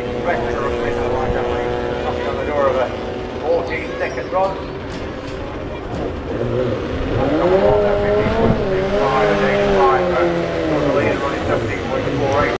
express to knocking on the door of a 14-second rod.